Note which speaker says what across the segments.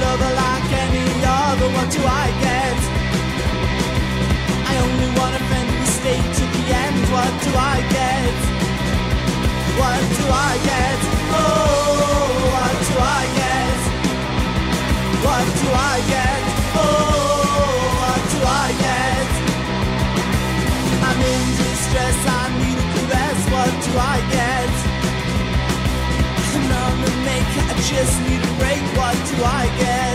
Speaker 1: lover like any other, what do I get? I only want a friend friendly state to the end, what do I get? What do I get? Oh, what do I get? What do I get? Oh, what do I get? I'm
Speaker 2: in distress, I need a caress, what do I get?
Speaker 1: I'm on
Speaker 2: the make, I
Speaker 1: just need a break.
Speaker 2: What do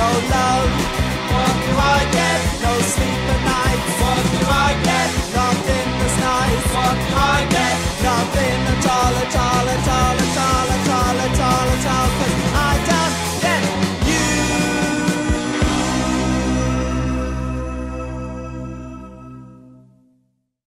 Speaker 1: No love,
Speaker 2: What do I get?